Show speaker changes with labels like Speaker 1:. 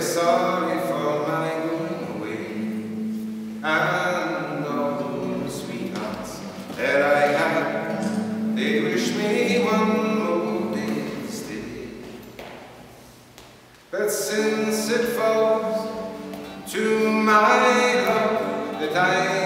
Speaker 1: sorry for my going, away And all the sweethearts that I had, they wish me one more day to stay. But since it falls to my love that I